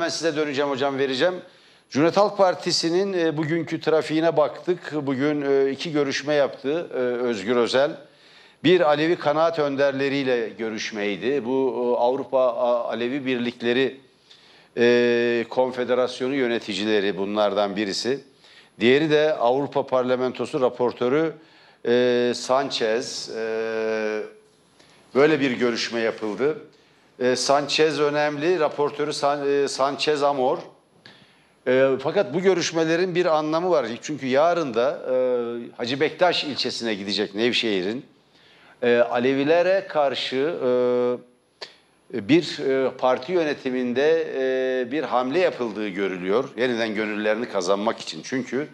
Ben size döneceğim hocam vereceğim. Cumhuriyet Halk Partisi'nin e, bugünkü trafiğine baktık. Bugün e, iki görüşme yaptı e, Özgür Özel. Bir Alevi kanaat önderleriyle görüşmeydi. Bu Avrupa Alevi Birlikleri Konfederasyonu yöneticileri bunlardan birisi. Diğeri de Avrupa Parlamentosu raportörü Sanchez. Böyle bir görüşme yapıldı. E, Sanchez önemli, raportörü San, e, Sanchez Amor. E, fakat bu görüşmelerin bir anlamı var. Çünkü yarın da e, Hacı Bektaş ilçesine gidecek Nevşehir'in. E, Alevilere karşı e, bir e, parti yönetiminde e, bir hamle yapıldığı görülüyor. Yeniden gönüllerini kazanmak için. Çünkü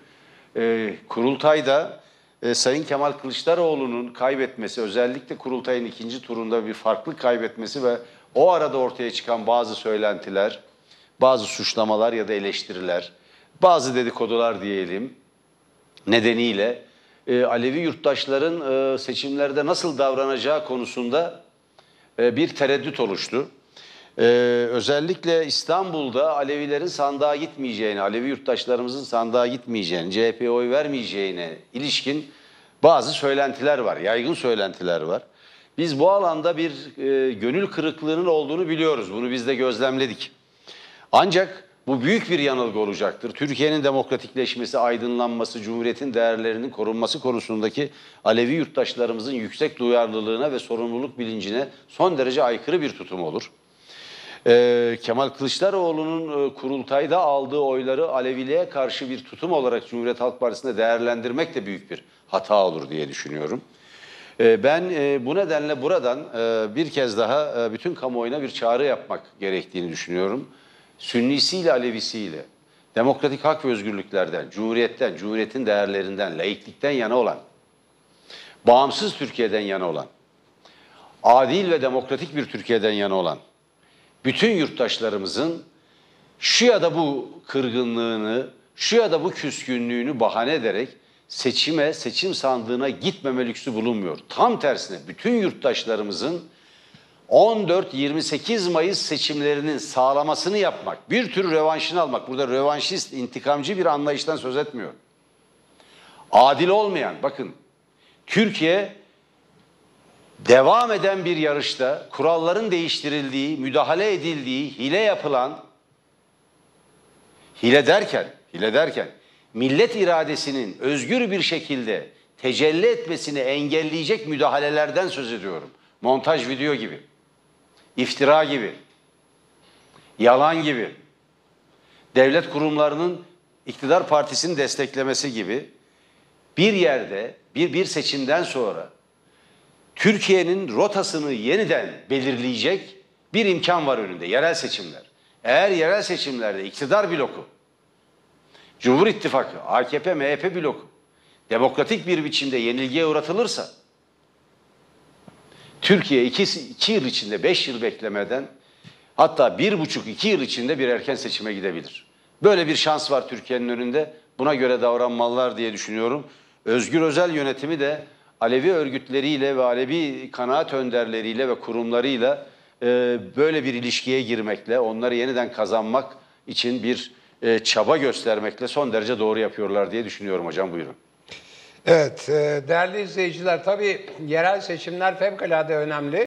e, kurultayda e, Sayın Kemal Kılıçdaroğlu'nun kaybetmesi, özellikle kurultayın ikinci turunda bir farklı kaybetmesi ve o arada ortaya çıkan bazı söylentiler, bazı suçlamalar ya da eleştiriler, bazı dedikodular diyelim nedeniyle e, Alevi yurttaşların e, seçimlerde nasıl davranacağı konusunda e, bir tereddüt oluştu. E, özellikle İstanbul'da Alevilerin sandığa gitmeyeceğini, Alevi yurttaşlarımızın sandığa gitmeyeceğini, CHP'ye oy vermeyeceğine ilişkin bazı söylentiler var, yaygın söylentiler var. Biz bu alanda bir e, gönül kırıklığının olduğunu biliyoruz. Bunu biz de gözlemledik. Ancak bu büyük bir yanılgı olacaktır. Türkiye'nin demokratikleşmesi, aydınlanması, cumhuriyetin değerlerinin korunması konusundaki Alevi yurttaşlarımızın yüksek duyarlılığına ve sorumluluk bilincine son derece aykırı bir tutum olur. Ee, Kemal Kılıçdaroğlu'nun e, kurultayda aldığı oyları Aleviliğe karşı bir tutum olarak Cumhuriyet Halk Partisi'nde değerlendirmek de büyük bir hata olur diye düşünüyorum. Ee, ben e, bu nedenle buradan e, bir kez daha e, bütün kamuoyuna bir çağrı yapmak gerektiğini düşünüyorum. Sünnisiyle, Alevisiyle, demokratik hak ve özgürlüklerden, cumhuriyetten, cumhuriyetin değerlerinden, laiklikten yana olan, bağımsız Türkiye'den yana olan, adil ve demokratik bir Türkiye'den yana olan, bütün yurttaşlarımızın şu ya da bu kırgınlığını, şu ya da bu küskünlüğünü bahane ederek seçime, seçim sandığına gitmeme lüksü bulunmuyor. Tam tersine bütün yurttaşlarımızın 14-28 Mayıs seçimlerinin sağlamasını yapmak, bir tür revanşını almak. Burada revanşist, intikamcı bir anlayıştan söz etmiyorum. Adil olmayan, bakın Türkiye devam eden bir yarışta kuralların değiştirildiği, müdahale edildiği, hile yapılan, hile derken, hile derken millet iradesinin özgür bir şekilde tecelli etmesini engelleyecek müdahalelerden söz ediyorum. Montaj video gibi, iftira gibi, yalan gibi, devlet kurumlarının iktidar partisini desteklemesi gibi bir yerde bir bir seçimden sonra Türkiye'nin rotasını yeniden belirleyecek bir imkan var önünde. Yerel seçimler. Eğer yerel seçimlerde iktidar bloku, Cumhur İttifakı, AKP, MHP bloku demokratik bir biçimde yenilgiye uğratılırsa Türkiye iki, iki yıl içinde, beş yıl beklemeden hatta bir buçuk, iki yıl içinde bir erken seçime gidebilir. Böyle bir şans var Türkiye'nin önünde. Buna göre davranmalılar diye düşünüyorum. Özgür Özel yönetimi de Alevi örgütleriyle ve Alevi kanaat önderleriyle ve kurumlarıyla e, böyle bir ilişkiye girmekle, onları yeniden kazanmak için bir e, çaba göstermekle son derece doğru yapıyorlar diye düşünüyorum hocam. Buyurun. Evet, e, değerli izleyiciler tabii yerel seçimler fevkalade önemli.